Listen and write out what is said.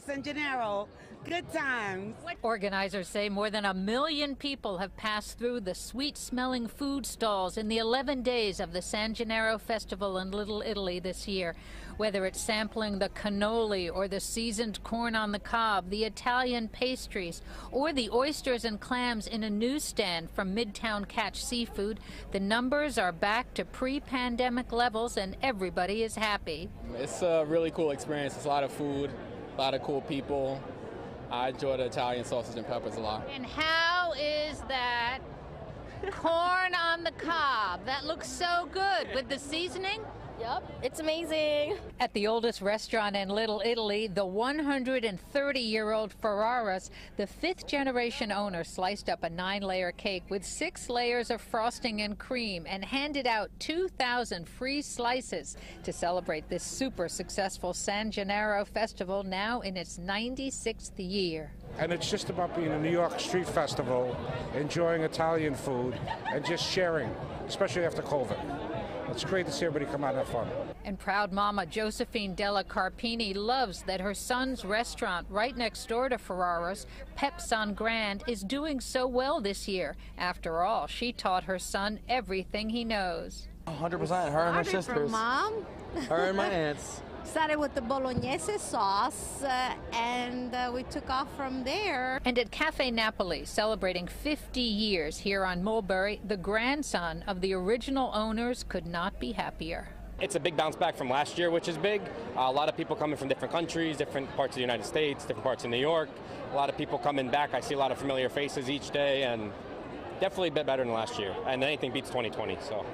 San Gennaro, good times. Organizers say more than a million people have passed through the sweet smelling food stalls in the 11 days of the San Gennaro Festival in Little Italy this year. Whether it's sampling the cannoli or the seasoned corn on the cob, the Italian pastries, or the oysters and clams in a newsstand from Midtown Catch Seafood, the numbers are back to pre pandemic levels and everybody is happy. It's a really cool experience. It's a lot of food, a lot of cool people. I enjoy the Italian sausage and peppers a lot. And how is that corn on the cob? That looks so good with the seasoning. Yep, it's amazing. At the oldest restaurant in Little Italy, the 130 year old Ferrara's, the fifth generation owner sliced up a nine layer cake with six layers of frosting and cream and handed out 2,000 free slices to celebrate this super successful San Gennaro festival now in its 96th year. And it's just about being a New York street festival, enjoying Italian food, and just sharing, especially after COVID. It's great to see everybody come out and have fun. And proud mama Josephine Della Carpini loves that her son's restaurant right next door to Ferrara's, Pep San Grand, is doing so well this year. After all, she taught her son everything he knows. 100%. Her and her sisters. mom. Her and my aunts. Started with the bolognese sauce, uh, and uh, we took off from there. And at Cafe Napoli, celebrating 50 years here on Mulberry, the grandson of the original owners could not be happier. It's a big bounce back from last year, which is big. Uh, a lot of people coming from different countries, different parts of the United States, different parts of New York. A lot of people coming back. I see a lot of familiar faces each day, and definitely a bit better than last year. And anything beats 2020. So